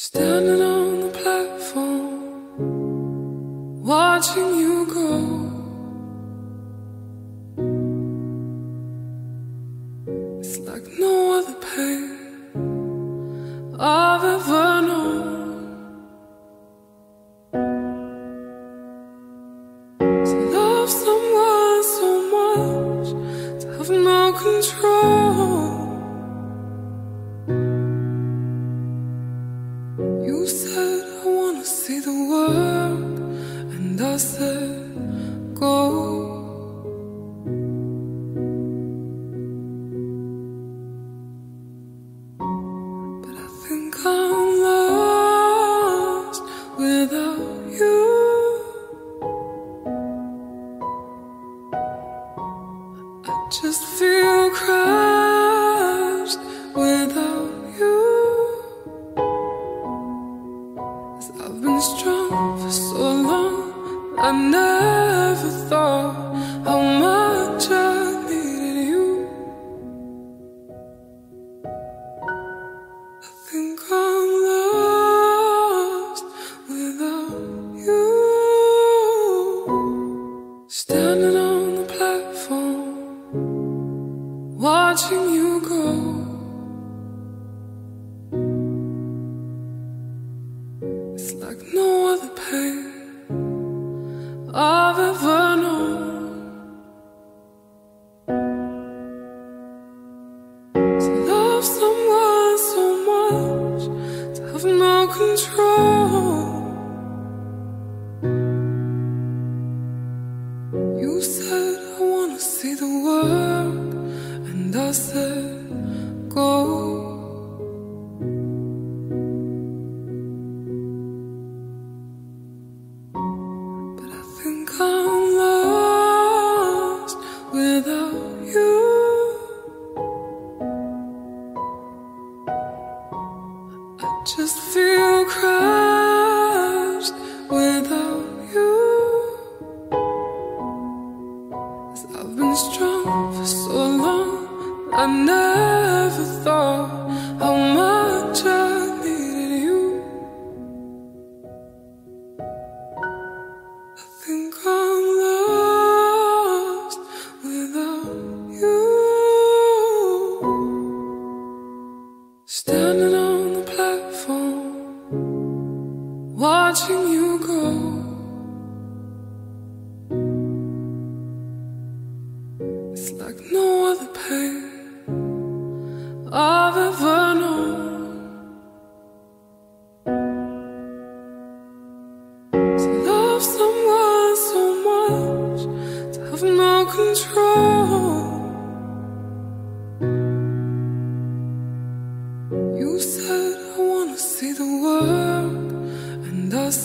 Standing on the platform, watching you go. Just feel cry. It's like, no. For so long, I never thought how much I needed you. I think I'm lost without you. Standing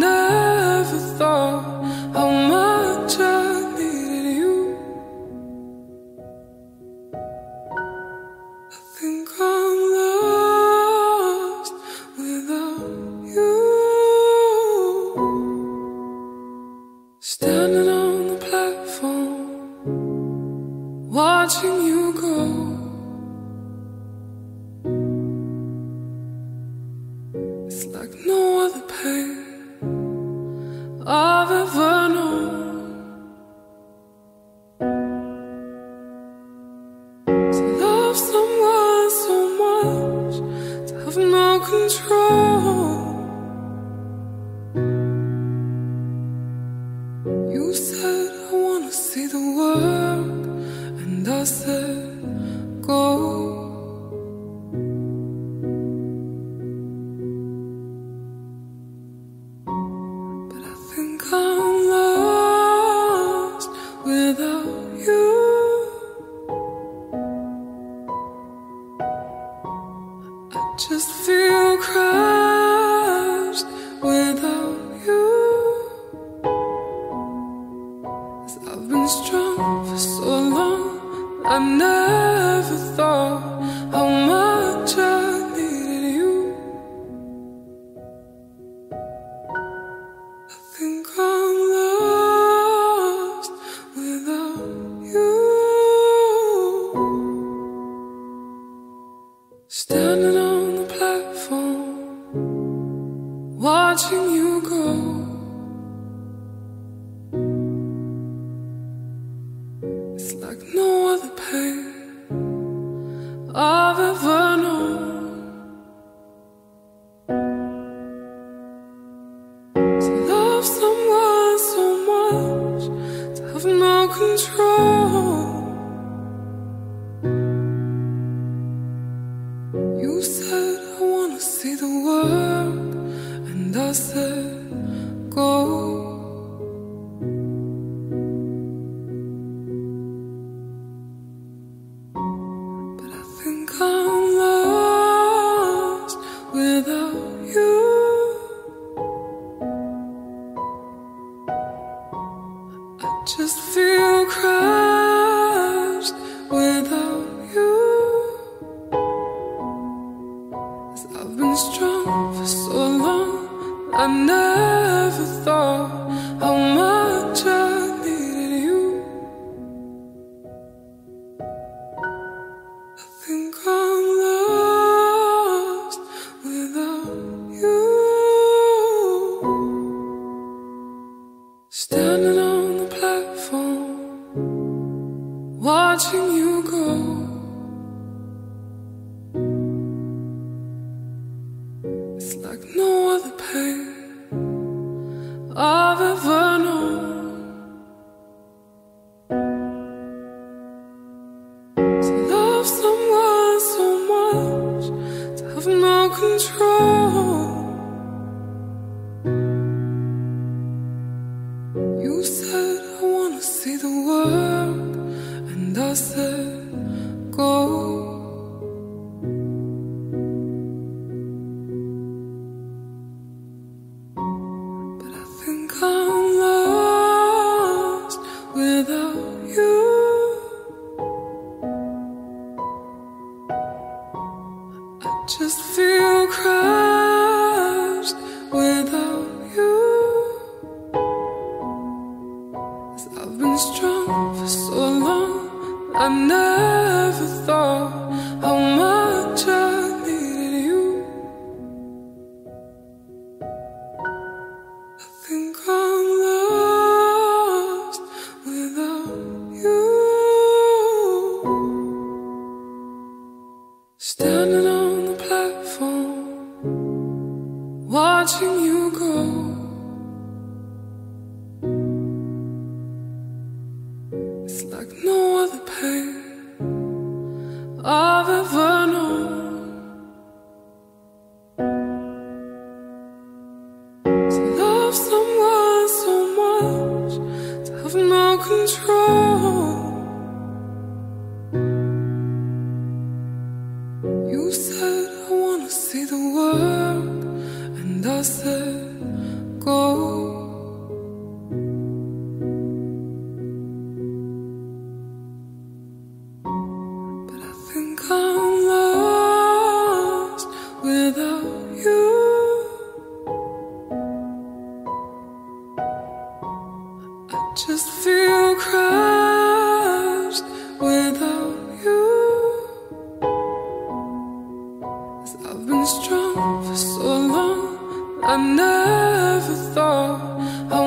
never thought how much I needed you. I think I'm lost without you. Standing on the platform, watching you go. It's like no other pain control. I've been strong for so long. I never thought how much I've ever known. To love someone so much, to have no control. You said, I wanna see the world, and I said, go. Just feel cry. watching you go. a see the world, and I said, Go. But I think I'm lost without. never thought.